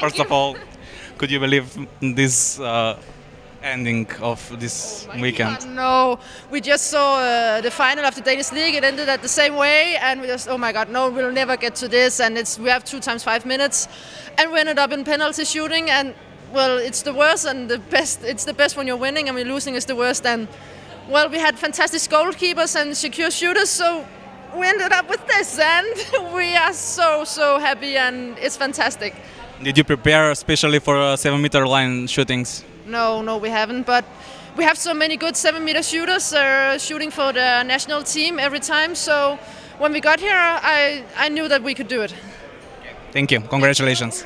First of all, could you believe this uh, ending of this weekend? God, no, we just saw uh, the final of the Danish league. It ended at the same way, and we just, oh my God, no, we'll never get to this. And it's we have two times five minutes, and we ended up in penalty shooting. And well, it's the worst and the best. It's the best when you're winning, and when losing is the worst. And well, we had fantastic goalkeepers and secure shooters, so we ended up with this, and we are so so happy, and it's fantastic. Did you prepare especially for uh, seven meter line shootings? No, no, we haven't. But we have so many good seven meter shooters uh, shooting for the national team every time. So when we got here, I, I knew that we could do it. Thank you. Congratulations.